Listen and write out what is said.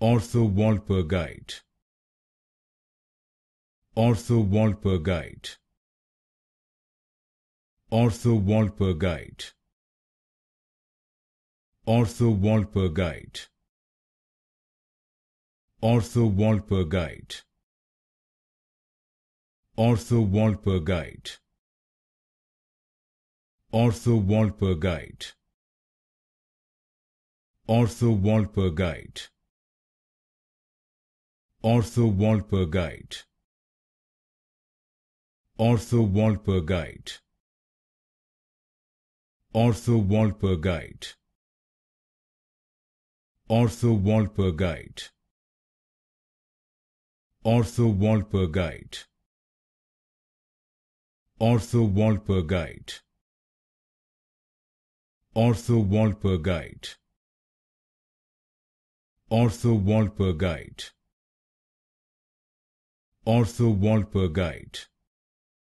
Orthowalpurgite. Ortho Walper Guide. Orthowalpurgite. Ortho Walper Guide. Orthowalpurgite. Ortho Walper Guide. Orthowalpurgite. Ortho Walper Guide Orthowalpurgite. Ortho Walper Guide. Ortho Walper Guide. Orthowalpurgite. Ortho Walper Guide. Orthowalpurgite. Ortho Walper Guide. Orthowalpurgite Orthowalpurgite